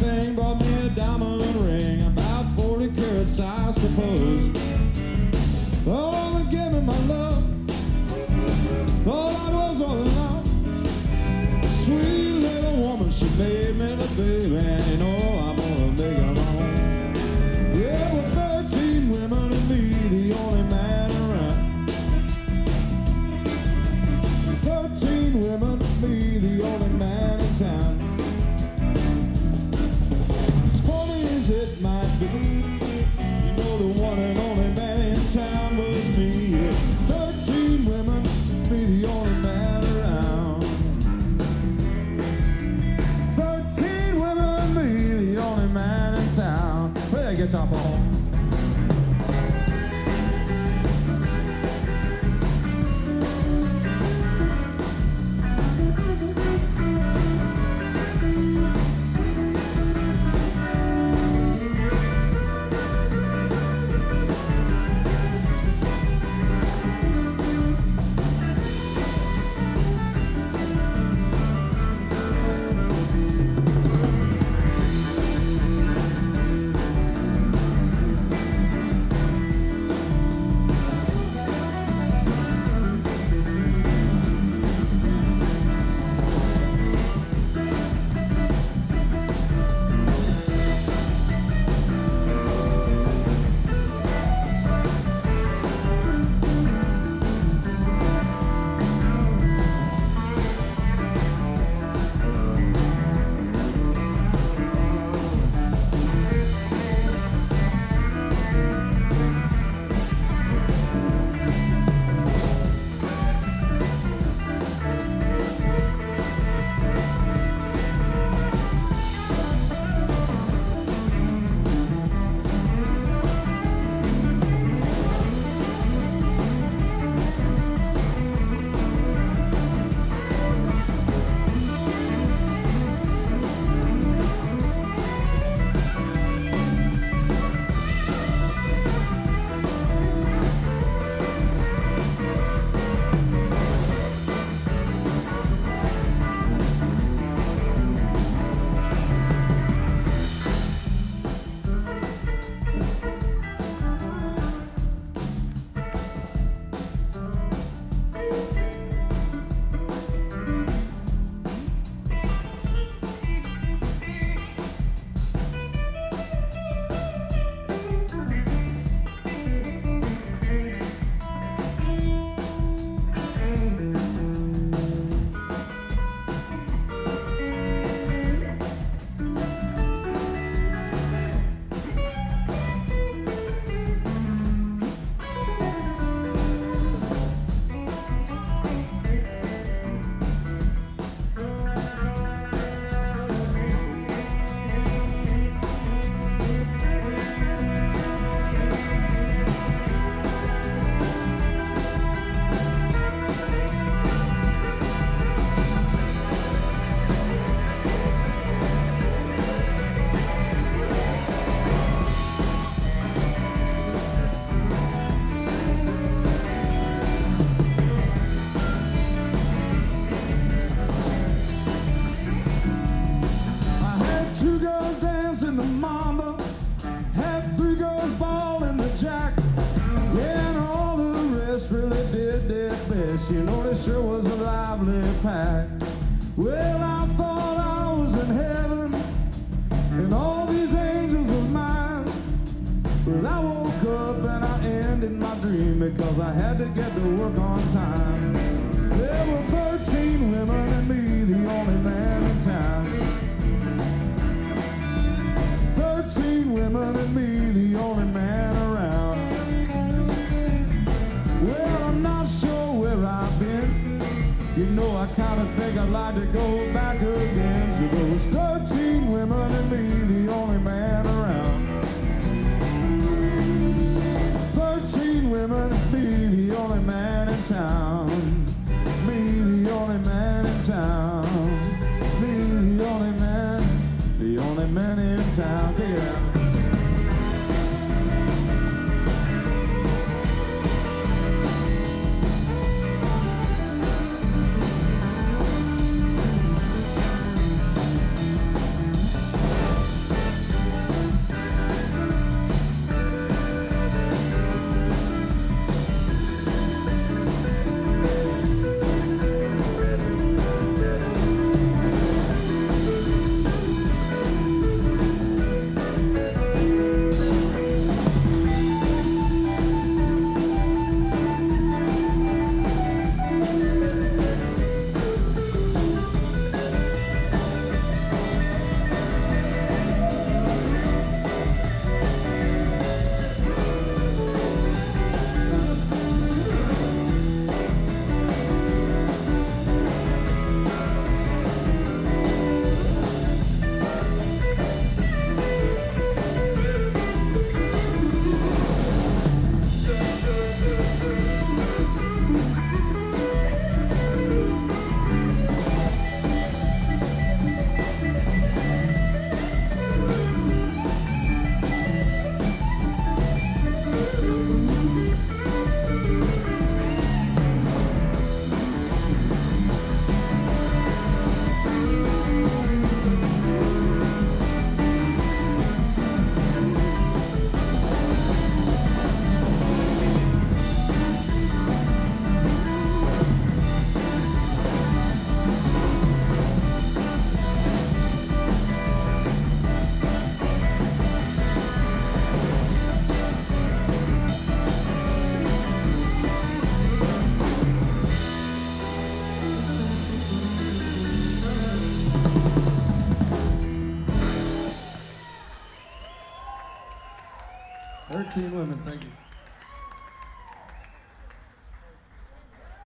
thing bought me a diamond ring, about 40 carats, I suppose. Oh, and would give me my love, thought I was all alone. Sweet little woman, she made me the baby, Play that guitar, Paul. Well, I thought I was in heaven, and all these angels were mine. But I woke up and I ended my dream because I had to get to work on time. There were 13 women and me, the only man in town. 13 women and me, know, I kind of think I'd like to go back again 13 women, thank you.